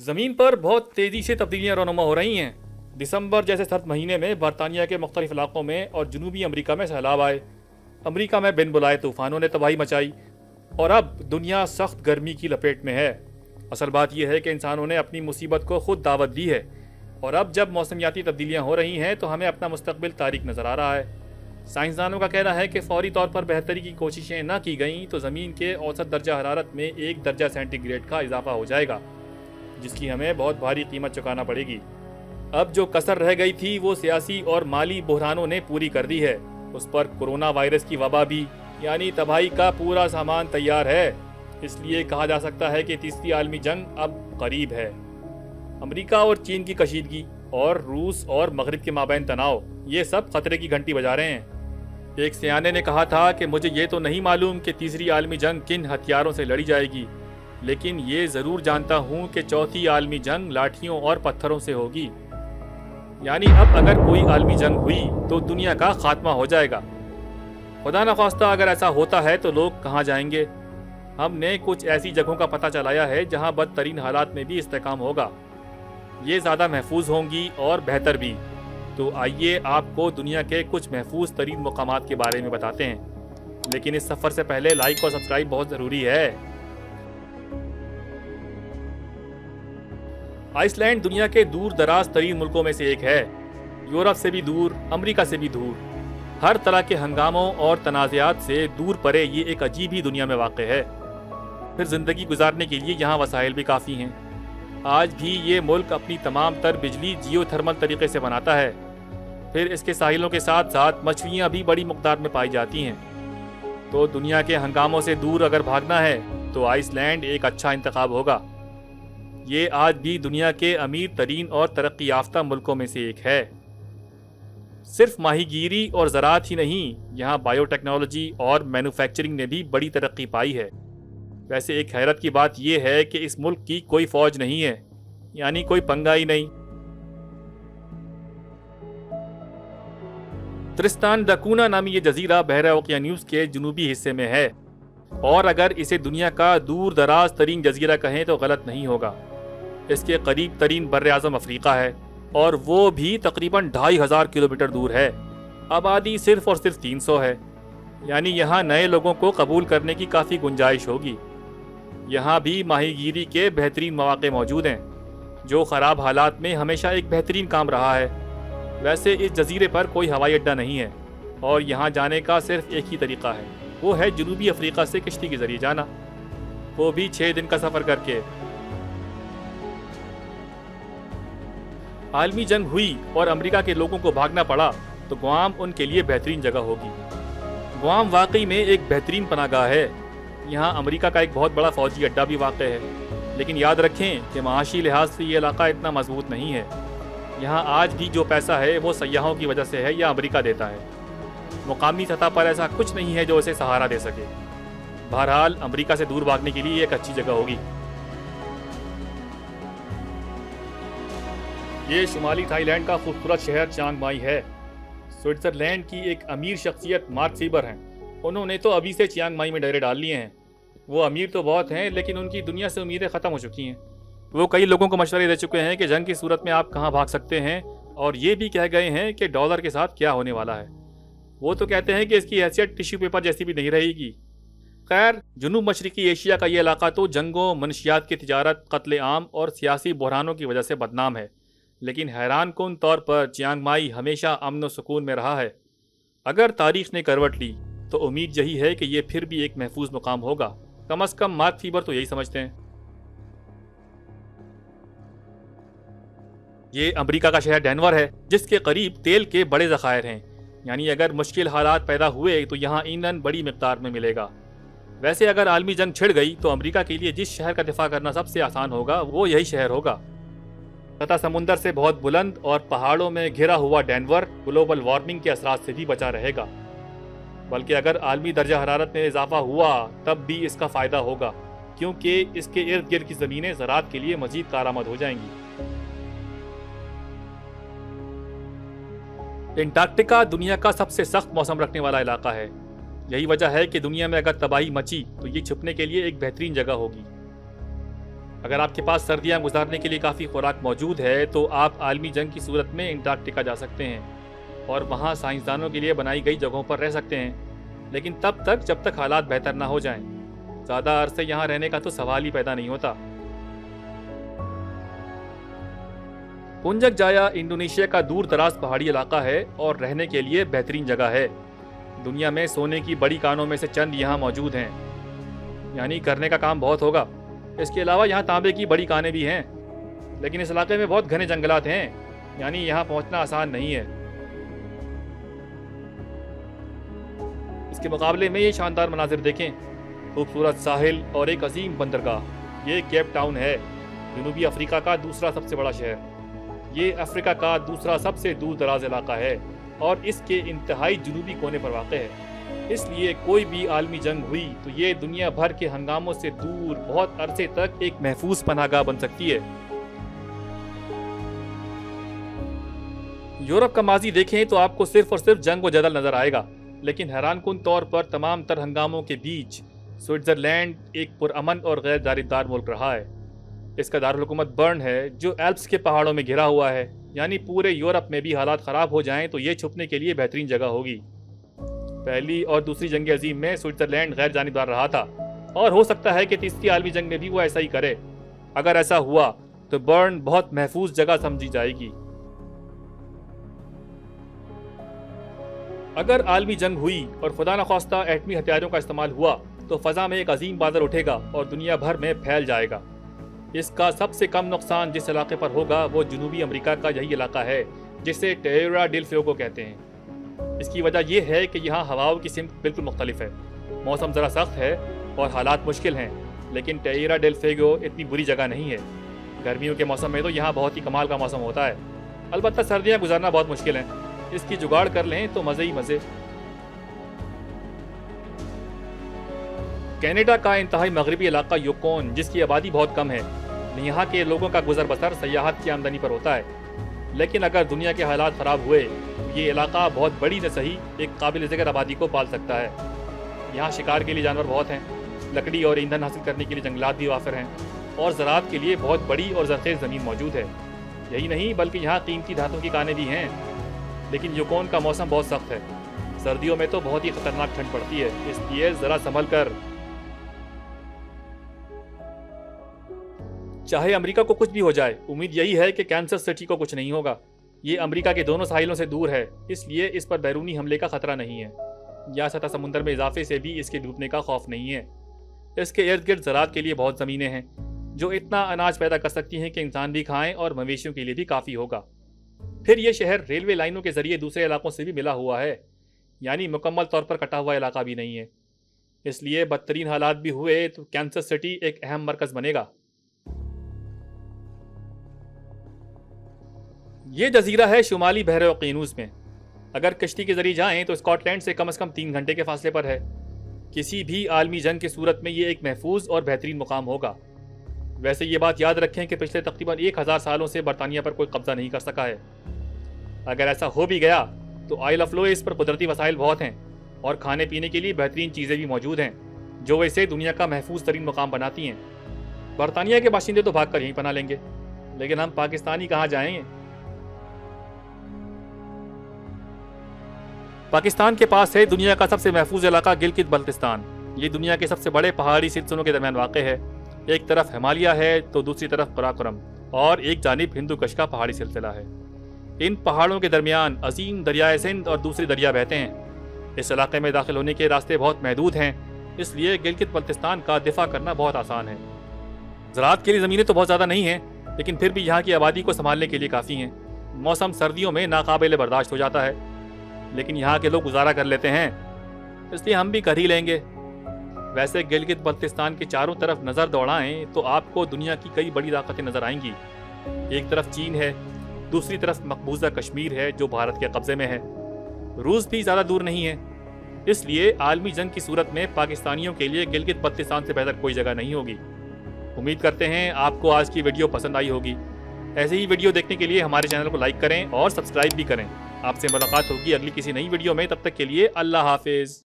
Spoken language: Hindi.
ज़मीन पर बहुत तेज़ी से तब्दीलियाँ रोनुमा हो रही हैं। दिसंबर जैसे सर्द महीने में बरतानिया के मुख्तलिफ़ इलाकों में और जनूबी अमरीका में सैलाब आए। अमरीका में बिन बुलाए तूफ़ानों ने तबाही मचाई और अब दुनिया सख्त गर्मी की लपेट में है। असल बात यह है कि इंसानों ने अपनी मुसीबत को खुद दावत दी है और अब जब मौसमियाती तब्दीलियाँ हो रही हैं तो हमें अपना मुस्तबिल तारीख नज़र आ रहा है। साइंसदानों का कहना है कि फौरी तौर पर बेहतरी की कोशिशें न की गईं तो ज़मीन के औसत दर्जा हरारत में एक दर्जा सेंटीग्रेड का इजाफा हो जाएगा। जिसकी हमें बहुत भारी कीमत चुकाना पड़ेगी। अब जो कसर रह गई थी, वो सियासी और माली बहरानों ने पूरी कर दी है। उस पर कोरोना वायरस की वबा भी, यानी तबाही का पूरा सामान तैयार है। इसलिए कहा जा सकता है कि तीसरी आलमी जंग अब करीब है। अमेरिका और चीन की कशीदगी और रूस और मगरब के माबेन तनाव, ये सब खतरे की घंटी बजा रहे हैं। एक सियाने ने कहा था कि मुझे ये तो नहीं मालूम कि तीसरी आलमी जंग किन हथियारों से लड़ी जाएगी। लेकिन ये ज़रूर जानता हूँ कि चौथी आलमी जंग लाठियों और पत्थरों से होगी। यानी अब अगर कोई आलमी जंग हुई तो दुनिया का खात्मा हो जाएगा। खुदा न खास्ता, अगर ऐसा होता है तो लोग कहाँ जाएँगे? हमने कुछ ऐसी जगहों का पता चलाया है, जहाँ बदतरीन हालात में भी इस्तेकाम होगा। ये ज़्यादा महफूज होंगी और बेहतर भी। तो आइए आपको दुनिया के कुछ महफूज तरीन मकाम के बारे में बताते हैं। लेकिन इस सफ़र से पहले लाइक और सब्सक्राइब बहुत ज़रूरी है। आइसलैंड दुनिया के दूर दराज तरीन मुल्कों में से एक है। यूरोप से भी दूर, अमेरिका से भी दूर। हर तरह के हंगामों और तनाज़ात से दूर परे ये एक अजीब ही दुनिया में वाक़ है। फिर ज़िंदगी गुजारने के लिए यहाँ वसाइल भी काफ़ी हैं। आज भी ये मुल्क अपनी तमाम तर बिजली जियो थर्मल तरीके से बनाता है। फिर इसके साहिलों के साथ साथ मछलियाँ भी बड़ी मकदार में पाई जाती हैं। तो दुनिया के हंगामों से दूर अगर भागना है तो आइसलैंड एक अच्छा इंतखब होगा। ये आज भी दुनिया के अमीर तरीन और तरक्की याफ्ता मुल्कों में से एक है। सिर्फ़ माहीगीरी और ज़रात ही नहीं, यहाँ बायोटेक्नोलॉजी और मैन्युफैक्चरिंग ने भी बड़ी तरक्की पाई है। वैसे एक हैरत की बात यह है कि इस मुल्क की कोई फौज नहीं है, यानी कोई पंगा ही नहीं। त्रिस्तान दकूना नामी ये जजीरा बहरा न्यूज़ के जनूबी हिस्से में है। और अगर इसे दुनिया का दूर दराज तरीन जजीरा कहें तो गलत नहीं होगा। इसके करीब तरीन बर अजम अफ्रीका है और वो भी तकरीबन ढाई हज़ार किलोमीटर दूर है। आबादी सिर्फ़ और सिर्फ़ तीन सौ है। यानी यहाँ नए लोगों को कबूल करने की काफ़ी गुंजाइश होगी। यहाँ भी माहीगीरी के बेहतरीन मौके मौजूद हैं, जो ख़राब हालात में हमेशा एक बेहतरीन काम रहा है। वैसे इस जजीरे पर कोई हवाई अड्डा नहीं है और यहाँ जाने का सिर्फ़ एक ही तरीका है। वो है जनूबी अफ्रीका से किश्ती के ज़रिए जाना। वो भी छः दिन का सफ़र करके। आलमी जंग हुई और अमेरिका के लोगों को भागना पड़ा तो गुआम उनके लिए बेहतरीन जगह होगी। गुआम वाकई में एक बेहतरीन पनागाह है। यहाँ अमेरिका का एक बहुत बड़ा फौजी अड्डा भी वाक़ है। लेकिन याद रखें कि माशी लिहाज से ये इलाका इतना मज़बूत नहीं है। यहाँ आज भी जो पैसा है, वो सयाहों की वजह से है या अमेरिका देता है। मुकामी सतह पर ऐसा कुछ नहीं है जो इसे सहारा दे सके। बहरहाल, अमेरिका से दूर भागने के लिए एक अच्छी जगह होगी। ये शुमाली थाईलैंड का खूबसूरत शहर चांग माई है। स्विट्जरलैंड की एक अमीर शख्सियत मार्क सीबर हैं। उन्होंने तो अभी से चियांग माई में डेरे डाल लिए हैं। वो अमीर तो बहुत हैं, लेकिन उनकी दुनिया से उम्मीदें ख़त्म हो चुकी हैं। वो कई लोगों को मशवरे दे चुके हैं कि जंग की सूरत में आप कहाँ भाग सकते हैं, और ये भी कह गए हैं कि डॉलर के साथ क्या होने वाला है। वो तो कहते हैं कि इसकी हैसियत टिश्यू पेपर जैसी भी नहीं रहेगी। खैर, जनूब मशरकी एशिया का ये इलाका तो जंगों, मनशियात की तजारत कत्ल आम और सियासी बहरानों की वजह से बदनाम है। लेकिन हैरान कन तौर पर चियांग माई हमेशा अमन सुकून में रहा है। अगर तारीख ने करवट ली तो उम्मीद यही है कि ये फिर भी एक महफूज मुकाम होगा। कम अज़ कम मार्क फीबर तो यही समझते हैं। ये अमेरिका का शहर डेनवर है, जिसके करीब तेल के बड़े ज़खायर हैं। यानी अगर मुश्किल हालात पैदा हुए तो यहाँ ईंधन बड़ी मकदार में मिलेगा। वैसे अगर आलमी जंग छिड़ गई तो अमेरिका के लिए जिस शहर का दिफा करना सबसे आसान होगा, वो यही शहर होगा। तथा समुंदर से बहुत बुलंद और पहाड़ों में घिरा हुआ डेनवर ग्लोबल वार्मिंग के असरा से भी बचा रहेगा। बल्कि अगर आलमी दर्जा हरारत में इजाफा हुआ, तब भी इसका फ़ायदा होगा, क्योंकि इसके इर्द गिर्द की ज़मीनें ज़रात के लिए मजीद कारामद हो जाएँगी। एंटार्क्टिका दुनिया का सबसे सख्त मौसम रखने वाला इलाका है। यही वजह है कि दुनिया में अगर तबाही मची तो ये छुपने के लिए एक बेहतरीन जगह होगी। अगर आपके पास सर्दियाँ गुजारने के लिए काफ़ी खुराक मौजूद है तो आप आलमी जंग की सूरत में इंटार्कटिका जा सकते हैं और वहाँ साइंसदानों के लिए बनाई गई जगहों पर रह सकते हैं। लेकिन तब तक जब तक हालात बेहतर ना हो जाएँ। ज़्यादा अरसे यहाँ रहने का तो सवाल ही पैदा नहीं होता। पुंजक जाया इंडोनेशिया का दूर दराज पहाड़ी इलाका है और रहने के लिए बेहतरीन जगह है। दुनिया में सोने की बड़ी कानों में से चंद यहाँ मौजूद हैं। यानी करने का काम बहुत होगा। इसके अलावा यहाँ तांबे की बड़ी कानें भी हैं, लेकिन इस इलाके में बहुत घने जंगलात हैं, यानी यहाँ पहुँचना आसान नहीं है। इसके मुकाबले में ये शानदार मनाजिर देखें, खूबसूरत साहिल और एक अजीम बंदरगाह। ये केप टाउन है, जनूबी अफ्रीका का दूसरा सबसे बड़ा शहर। ये अफ्रीका का दूसरा सबसे दूर दराज इलाका है और इसके इंतहाई जनूबी कोने पर वाक़ है। इसलिए कोई भी आलमी जंग हुई तो ये दुनिया भर के हंगामों से दूर, बहुत अरसे तक एक महफूज पनागाह बन सकती है। यूरोप का माजी देखें तो आपको सिर्फ़ और सिर्फ़ जंग व जदल नज़र आएगा, लेकिन हैरान कन तौर पर तमाम तर हंगामों के बीच स्विट्जरलैंड एक पुरअमन और गैर दारिदार मुल्क रहा है। इसका दारकूमत बर्न है, जो एल्प्स के पहाड़ों में घिरा हुआ है, यानी पूरे यूरोप में भी हालात ख़राब हो जाएँ तो ये छुपने के लिए बेहतरीन जगह होगी। पहली और दूसरी जंग अजीम में स्विट्जरलैंड गैर जानबदार रहा था। और हो सकता है कि तीसरी आलमी जंग में भी वो ऐसा ही करे। अगर ऐसा हुआ तो बर्न बहुत महफूज जगह समझी जाएगी। अगर आलमी जंग हुई और खुदा न खास्ता एटमी हथियारों का इस्तेमाल हुआ तो फजा में एक अजीम बादल उठेगा और दुनिया भर में फैल जाएगा। इसका सबसे कम नुकसान जिस इलाके पर होगा, वो जनूबी अमेरिका का यही इलाका है, जिसे टेरा डिल फ्योगो कहते हैं। इसकी वजह यह है कि यहाँ हवाओं की सिमत बिल्कुल मुख्तलिफ़ है। मौसम ज़रा सख्त है और हालात मुश्किल हैं, लेकिन टेरा डेल फेगो इतनी बुरी जगह नहीं है। गर्मियों के मौसम में तो यहाँ बहुत ही कमाल का मौसम होता है। अलबत्त सर्दियाँ गुजारना बहुत मुश्किल है। इसकी जुगाड़ कर लें तो मज़े ही मज़े। कैनेडा का इंतहाई मगरबी इलाका योकोन, जिसकी आबादी बहुत कम है, यहाँ के लोगों का गुजर बसर सयाहत की आमदनी पर होता है। लेकिन अगर दुनिया के हालात ख़राब हुए, ये इलाका बहुत बड़ी न सही एक काबिल ज़िक्र आबादी को पाल सकता है। यहाँ शिकार के लिए जानवर बहुत हैं। लकड़ी और ईंधन हासिल करने के लिए जंगलात भी वाफर हैं और ज़रात के लिए बहुत बड़ी और जरखेज़ ज़मीन मौजूद है। यही नहीं, बल्कि यहाँ कीमती धातों की कानें भी हैं। लेकिन यूकोन का मौसम बहुत सख्त है। सर्दियों में तो बहुत ही ख़तरनाक ठंड पड़ती है। इसलिए ज़रा संभल कर चाहे अमेरिका को कुछ भी हो जाए, उम्मीद यही है कि कैंसर सिटी को कुछ नहीं होगा। ये अमेरिका के दोनों साहिलों से दूर है, इसलिए इस पर बैरूनी हमले का खतरा नहीं है। या सतह समुद्र में इजाफे से भी इसके डूबने का खौफ नहीं है। इसके इर्द गिर्द ज़रात के लिए बहुत ज़मीनें हैं, जो इतना अनाज पैदा कर सकती हैं कि इंसान भी खाएँ और मवेशियों के लिए भी काफ़ी होगा। फिर यह शहर रेलवे लाइनों के ज़रिए दूसरे इलाकों से भी मिला हुआ है, यानी मुकम्मल तौर पर कटा हुआ इलाका भी नहीं है। इसलिए बदतरीन हालात भी हुए तो कैंसर सिटी एक अहम मरकज़ बनेगा। ये जजीरा है शुमाली बहर वकीनूस में। अगर कश्ती के ज़रिए जाएँ तो स्कॉटलैंड से कम अज़ कम तीन घंटे के फासले पर है। किसी भी आलमी जंग की सूरत में ये एक महफूज और बेहतरीन मुकाम होगा। वैसे ये बात याद रखें कि पिछले तकरीबन एक हज़ार सालों से बरतानिया पर कोई कब्जा नहीं कर सका है। अगर ऐसा हो भी गया तो आइल ऑफ़ लोइस पर कुदरती वसाइल बहुत हैं और खाने पीने के लिए बेहतरीन चीज़ें भी मौजूद हैं, जो वैसे दुनिया का महफूज तरीन मुकाम बनाती हैं। बरतानिया के बाशिंदे तो भाग कर यहीं बना लेंगे, लेकिन हम पाकिस्तानी कहाँ जाएँगे? पाकिस्तान के पास है, दुनिया का सबसे महफूज इलाका गिलगित बल्तिस्तान। ये दुनिया के सबसे बड़े पहाड़ी सिलसिलों के दरमियान वाक़ है। एक तरफ़ हिमालय है तो दूसरी तरफ़ कराक्रम और एक जानब हिंदू कश का पहाड़ी सिलसिला है। इन पहाड़ों के दरमियान अजीम दरियाए सिंध और दूसरी दरिया बहते हैं। इस इलाके में दाखिल होने के रास्ते बहुत महदूद हैं, इसलिए गिलगित बल्तिस्तान का दिफा करना बहुत आसान है। ज़रात के लिए ज़मीनें तो बहुत ज़्यादा नहीं हैं, लेकिन फिर भी यहाँ की आबादी को संभालने के लिए काफ़ी हैं। मौसम सर्दियों में नाकाबिल बर्दाश्त हो जाता है। लेकिन यहाँ के लोग गुजारा कर लेते हैं। इसलिए हम भी कर ही लेंगे। वैसे गिलगित बल्तिस्तान के चारों तरफ़ नज़र दौड़ाएँ तो आपको दुनिया की कई बड़ी ताकतें नज़र आएँगी। एक तरफ़ चीन है, दूसरी तरफ़ मकबूजा कश्मीर है, जो भारत के कब्जे में है। रूस भी ज़्यादा दूर नहीं है। इसलिए आलमी जंग की सूरत में पाकिस्तानियों के लिए गिलगित बल्तिस्तान से बेहतर कोई जगह नहीं होगी। उम्मीद करते हैं आपको आज की वीडियो पसंद आई होगी। ऐसे ही वीडियो देखने के लिए हमारे चैनल को लाइक करें और सब्सक्राइब भी करें। आपसे मुलाकात होगी अगली किसी नई वीडियो में तब तक के लिए अल्लाह हाफिज़।